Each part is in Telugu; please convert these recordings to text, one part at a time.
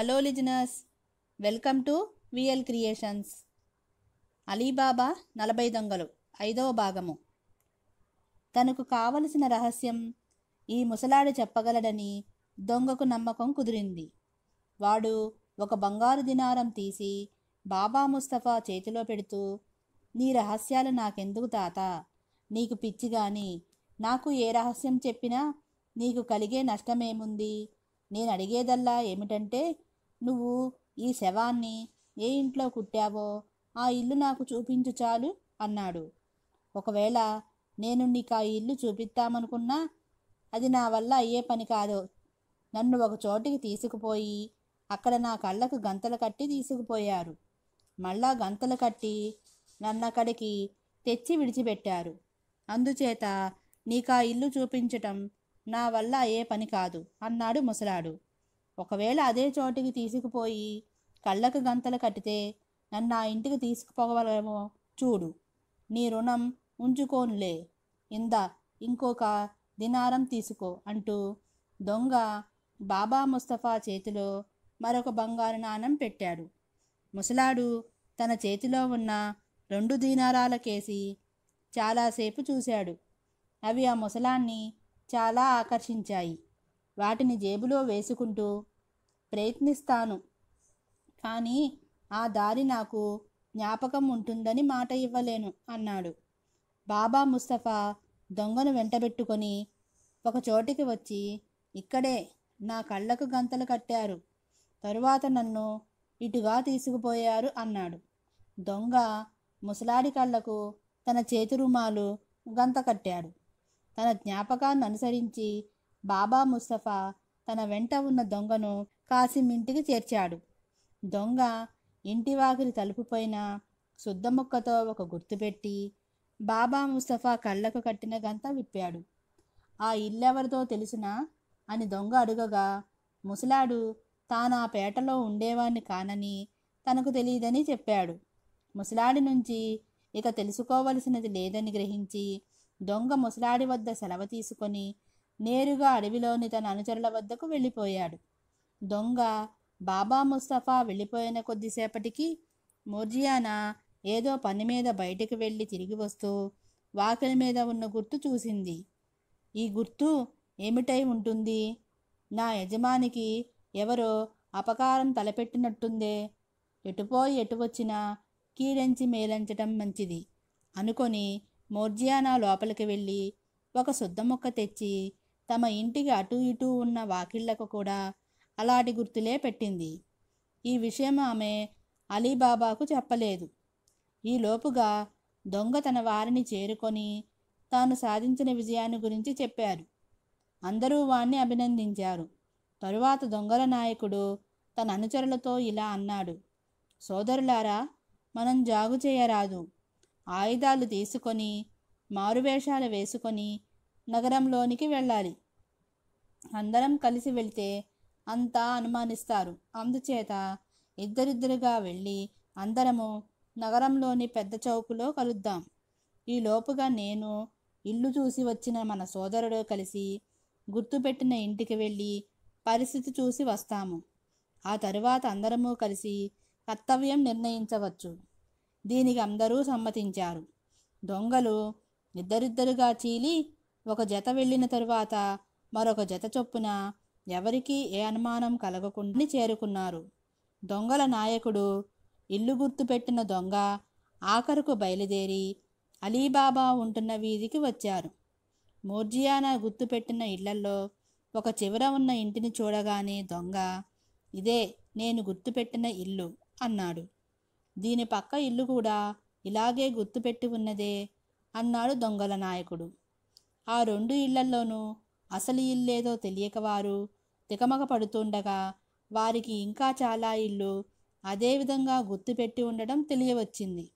Hello listeners welcome to VL creations Ali Baba నలభై దొంగలు ఐదవ భాగము. తనకు కావలసిన రహస్యం ఈ ముసలాడు చెప్పగలడని దొంగకు నమ్మకం కుదిరింది. వాడు ఒక బంగారు దినారం తీసి బాబా ముస్తఫా చేతిలో పెడుతూ నీ రహస్యాలు నాకెందుకు తాత? నీకు పిచ్చి గాని నాకు ఏ రహస్యం చెప్పినా నీకు కలిగే నష్టమేముంది? నేను అడిగేదల్లా ఏమిటంటే నువ్వు ఈ శవాన్ని ఏ ఇంట్లో కుట్టావో ఆ ఇల్లు నాకు చూపించు చాలు అన్నాడు. ఒకవేళ నేను నీకు ఆ ఇల్లు చూపిస్తామనుకున్నా అది నా వల్ల అయ్యే పని కాదు. నన్ను ఒక చోటికి తీసుకుపోయి అక్కడ నా కళ్ళకు గంతలు కట్టి తీసుకుపోయారు. మళ్ళా గంతలు కట్టి నన్ను అక్కడికి తెచ్చి విడిచిపెట్టారు. అందుచేత నీకు ఆ ఇల్లు చూపించటం నా వల్ల ఏ పని కాదు అన్నాడు ముసలాడు. ఒకవేళ అదే చోటికి తీసుకుపోయి కళ్ళకు గంతలు కట్టితే నన్ను ఆ ఇంటికి తీసుకుపోగలమో చూడు నీ రుణం ఉంచుకోనులే. ఇందా ఇంకొక దినారం తీసుకో అంటూ దొంగ బాబా ముస్తఫా చేతిలో మరొక బంగారు నాణం పెట్టాడు. ముసలాడు తన చేతిలో ఉన్న రెండు దీనారాల కేసి చాలాసేపు చూశాడు. అవి ఆ ముసలాన్ని చాలా ఆకర్షించాయి. వాటిని జేబులో వేసుకుంటూ ప్రయత్నిస్తాను. కానీ ఆ దారి నాకు జ్ఞాపకం ఉంటుందని మాట ఇవ్వలేను అన్నాడు. బాబా ముస్తఫా దొంగను వెంటబెట్టుకొని ఒక చోటికి వచ్చి ఇక్కడే నా కళ్ళకు గంతలు కట్టారు. తరువాత నన్ను ఇటుగా తీసుకుపోయారు అన్నాడు. దొంగ ముసలాడి కళ్ళకు తన చేతి రుమాలు గంత కట్టాడు. తన జ్ఞాపకాన్ని అనుసరించి బాబా ముస్తఫా తన వెంట ఉన్న దొంగను కాసిం ఇంటికి చేర్చాడు. దొంగ ఇంటి వాకిలి తలుపుపైన శుద్ధముక్కతో ఒక గుర్తుపెట్టి బాబా ముస్తఫా కళ్ళకు కట్టిన గంత విప్పాడు. ఆ ఇల్లెవరిదో తెలిసినా అని దొంగ అడుగగా ముసలాడు తాను ఆ పేటలో ఉండేవాణ్ణి కానని తనకు తెలియదని చెప్పాడు. ముసలాడి నుంచి ఇక తెలుసుకోవలసినది లేదని గ్రహించి దొంగ ముసలాడి వద్ద సెలవు తీసుకొని నేరుగా అడవిలోని తన అనుచరుల వద్దకు వెళ్ళిపోయాడు. దొంగ బాబా ముస్తఫా వెళ్ళిపోయిన కొద్దిసేపటికి మోర్జియానా ఏదో పని మీద బయటికి వెళ్ళి తిరిగి వస్తూ వాకిలి మీద ఉన్న గుర్తు చూసింది. ఈ గుర్తు ఏమిటై ఉంటుంది? నా యజమానికి ఎవరో అపకారం తలపెట్టినట్టుందే. ఎటుపోయి ఎటు వచ్చినా కీడెంచి మేలంచటం మంచిది. అనుకొని మోర్జియానా లోపలికి వెళ్ళి ఒక శుద్ధ ముక్క తెచ్చి తమ ఇంటికి అటు ఇటు ఉన్న వాకిళ్ళకు కూడా అలాంటి గుర్తులే పెట్టింది. ఈ విషయం ఆమె అలీబాబాకు చెప్పలేదు. ఈలోపుగా దొంగ తన వారిని చేరుకొని తాను సాధించిన విజయాన్ని గురించి చెప్పారు. అందరూ వాణ్ణి అభినందించారు. తరువాత దొంగల నాయకుడు తన అనుచరులతో ఇలా అన్నాడు. సోదరులారా మనం జాగు చేయరాదు. ఆయుధాలు తీసుకొని మారువేషాలు వేసుకొని నగరంలోనికి వెళ్ళాలి. అందరం కలిసి వెళ్తే అంతా అనుమానిస్తారు. అందుచేత ఇద్దరిద్దరుగా వెళ్ళి అందరము నగరంలోని పెద్ద చౌకులో కలుద్దాం. ఈ లోపుగా నేను ఇల్లు చూసి వచ్చిన మన సోదరుడు కలిసి గుర్తుపెట్టిన ఇంటికి వెళ్ళి పరిస్థితి చూసి వస్తాము. ఆ తరువాత అందరము కలిసి కర్తవ్యం నిర్ణయించవచ్చు. దీనికి అందరూ సమ్మతించారు. దొంగలు ఇద్దరిద్దరుగా చీలి ఒక జత వెళ్ళిన తరువాత మరొక జత చొప్పున ఎవరికీ ఏ అనుమానం కలగకుండా చేరుకున్నారు. దొంగల నాయకుడు ఇల్లు గుర్తుపెట్టిన దొంగ ఆఖరుకు బయలుదేరి అలీబాబా ఉంటున్న వీధికి వచ్చారు. మోర్జియానా గుర్తుపెట్టిన ఇళ్ళలో ఒక చివర ఉన్న ఇంటిని చూడగానే దొంగ ఇదే నేను గుర్తుపెట్టిన ఇల్లు అన్నాడు. దీని పక్క ఇల్లు కూడా ఇలాగే గుర్తుపెట్టి ఉన్నదే అన్నాడు దొంగల నాయకుడు. ఆ రెండు ఇళ్ళల్లోనూ అసలు ఇల్లేదో తెలియక వారు తికమక పడుతుండగా వారికి ఇంకా చాలా ఇల్లు అదేవిధంగా గుర్తుపెట్టి ఉండడం తెలియవచ్చింది.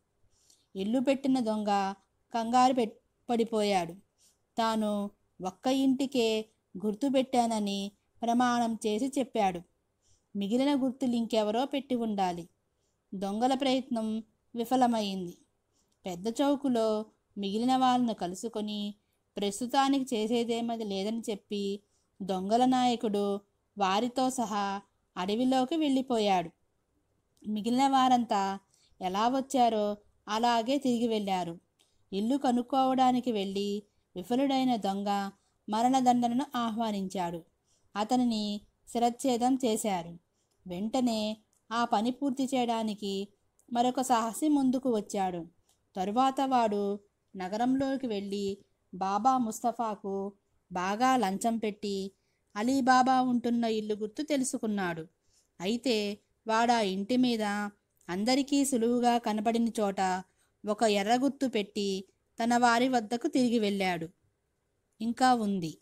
ఇల్లు పెట్టిన దొంగ కంగారు పడిపోయాడు. తాను ఒక్క ఇంటికే గుర్తుపెట్టానని ప్రమాణం చేసి చెప్పాడు. మిగిలిన గుర్తులు ఇంకెవరో పెట్టి ఉండాలి. దొంగల ప్రయత్నం విఫలమైంది. పెద్ద చౌకులో మిగిలిన వాళ్ళను కలుసుకొని ప్రస్తుతానికి చేసేదేమది లేదని చెప్పి దొంగల నాయకుడు వారితో సహా అడవిలోకి వెళ్ళిపోయాడు. మిగిలిన వారంతా ఎలా వచ్చారో అలాగే తిరిగి వెళ్ళారు. ఇల్లు కనుక్కోవడానికి వెళ్ళి విఫలుడైన దొంగ మరణదండనను ఆహ్వానించాడు. అతనిని శిరచ్ఛేదం చేశారు. వెంటనే ఆ పని పూర్తి చేయడానికి మరొక సాహసి ముందుకు వచ్చాడు. తరువాత వాడు నగరంలోకి వెళ్ళి బాబా ముస్తఫాకు బాగా లంచం పెట్టి అలీబాబా ఉంటున్న ఇల్లు గుర్తు తెలుసుకున్నాడు. అయితే వాడా ఇంటి మీద అందరికీ సులువుగా కనపడిన చోట ఒక ఎర్రగుర్తు పెట్టి తన వారి వద్దకు తిరిగి వెళ్ళాడు. ఇంకా ఉంది.